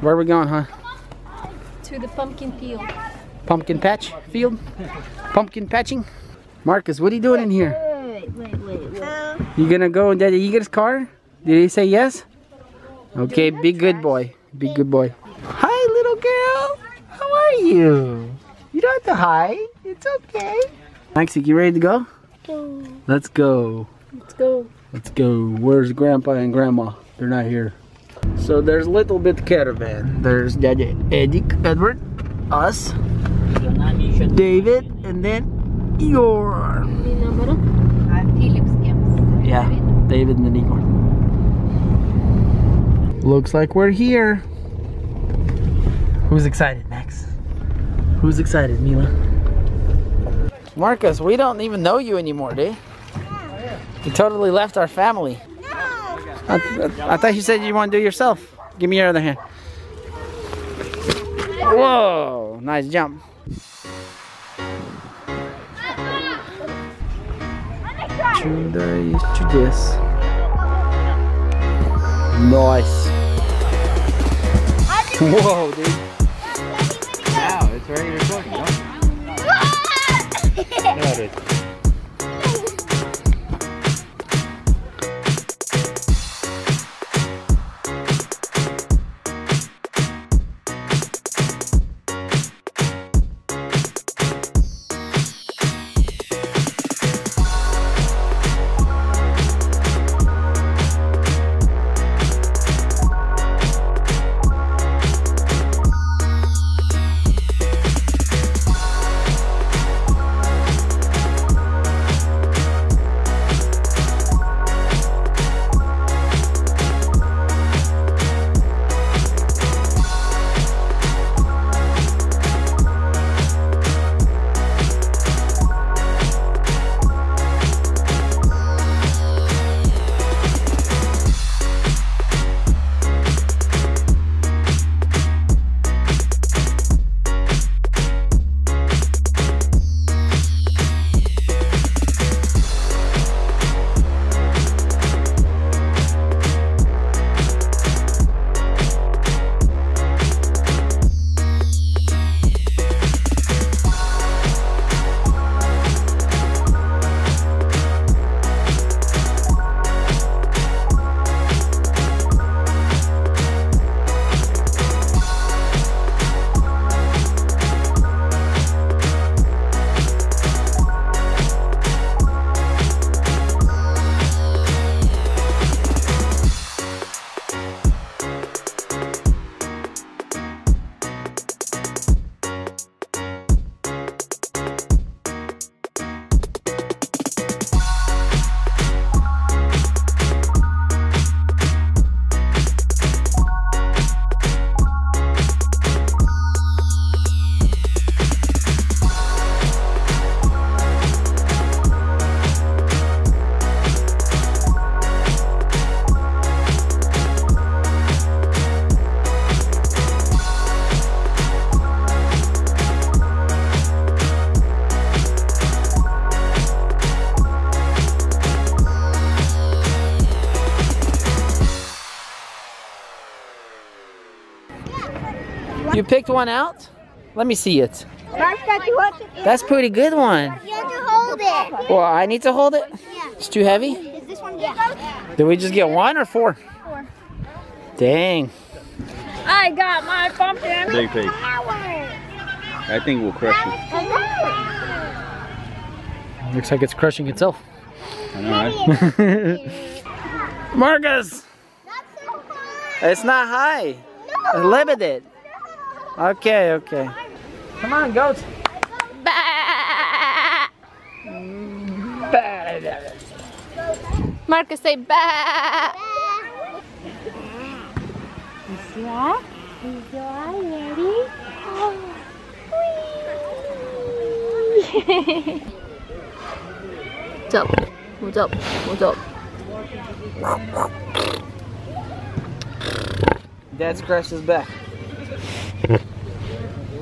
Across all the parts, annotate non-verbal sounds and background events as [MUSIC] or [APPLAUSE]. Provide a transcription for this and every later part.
Where are we going, huh? To the pumpkin field. Pumpkin patch field? Pumpkin patching? Marcus, what are you doing in here? Wait, wait, wait, wait. You gonna go in Daddy Eagle's car? Did he say yes? Okay, be good boy. Be good boy. Hi, little girl. How are you? You don't have to hide. It's okay. Maxie, you ready to go? Go. Let's go. Let's go. Let's go. Where's Grandpa and Grandma? They're not here. So there's a Little Bit Caravan. There's Daddy Eddie, Edward, us, David, and then your. Yeah, David and Igor. Looks like we're here. Who's excited, Max? Who's excited, Mila? Marcus, we don't even know you anymore, dude. You totally left our family. I, I, I thought you said you want to do it yourself. Give me your other hand. Whoa, nice jump. Today is to this. Nice. Whoa, dude. Now it's already recording, [LAUGHS] no? No, dude. You picked one out? Let me see it. Mark, got you watch it? That's a pretty good one. You have to hold it. Well, I need to hold it? Yeah. It's too heavy? Is this one good though? Did we just get one or four? Four. Dang. I got my pumpkin. Big pig. I think we'll crush it. Looks like it's crushing itself. I know, right? [LAUGHS] Marcus! That's so fun. It's not high. It's limited. Okay, okay. Come on, goats. Marcus, say bah. Yeah? Is your eye ready? What's up? What's up? What's up? Dad scratched his back.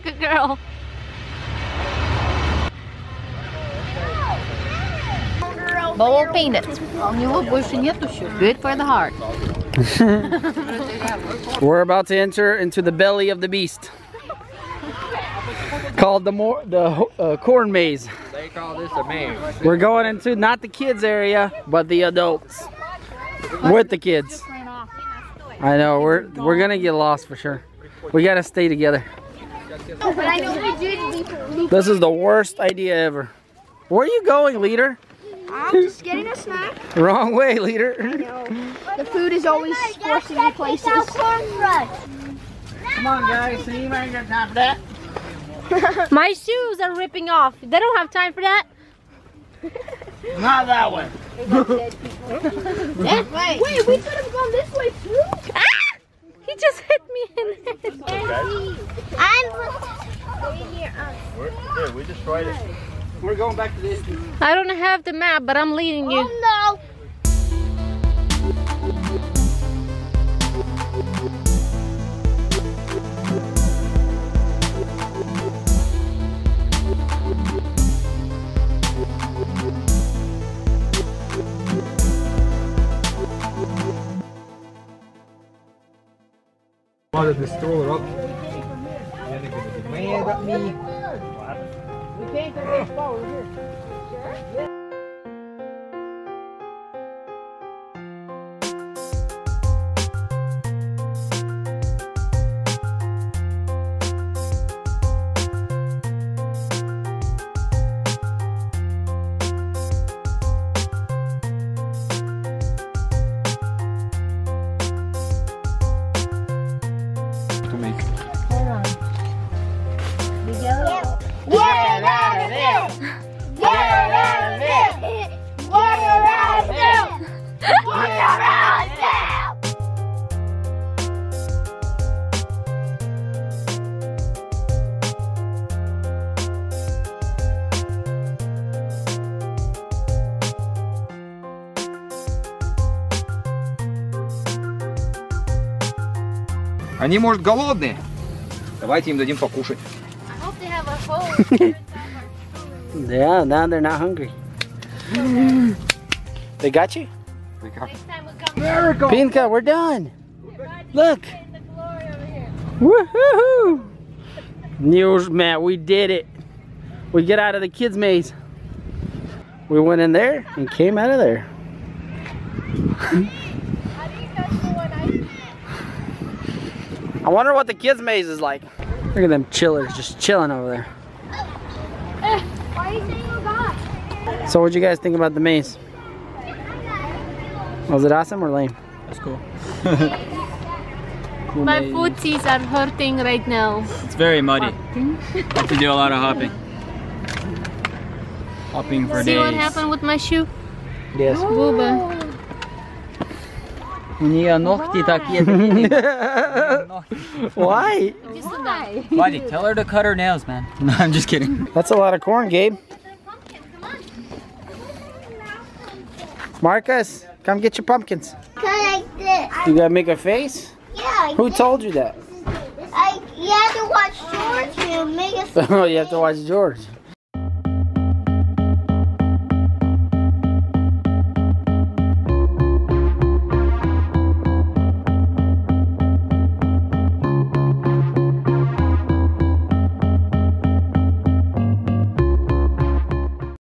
you jump like a girl. Bowl of peanuts. У него больше нету еще. Good for the heart. [LAUGHS] We're about to enter into the belly of the beast. Called the more the uh, corn maze. They call this a maze. We're going into not the kids area, but the adults. With the kids. I know, we're we're gonna get lost for sure. We gotta stay together. But I know we did. This is the worst idea ever. Where are you going, leader? I'm just getting a snack. Wrong way, leader. The food is always forcing me places. Come on, guys. See, you ain't got time for that. [LAUGHS] My shoes are ripping off. They don't have time for that. Not that one. Wait, wait, we could have gone this way too. Ah! He just hit me in the head. I'm. Dude, we destroyed it. We're going back to this. I don't have the map, but I'm leading you. Oh no. Wanted to stroller up. Man, got me. We came To Они, может, голодные? Давайте им дадим покушать. I hope they have a hole. [LAUGHS] Yeah, now they're not hungry. They got you? Next time we come Pinka, we're done. Look. Woohoo! News, man, we did it. We get out of the kids' maze. We went in there and came out of there. I wonder what the kids' maze is like. Look at them chillers just chilling over there. Why are you saying God? So, what'd you guys think about the maze? Was it awesome or lame? That's cool. [LAUGHS] My footsies are hurting right now. It's very muddy. have to do a lot of hopping. Hopping for See days. what happened with my shoe? Yes. Booba. У нее ногти такие. Why? Buddy, tell her to cut her nails, man. [LAUGHS] No, I'm just kidding. That's a lot of corn, Gabe. Marcus, come get your pumpkins. Like this. You gotta make a face? Yeah. Who told you that? I, you have to watch George and make a [LAUGHS] Oh, you have to watch George.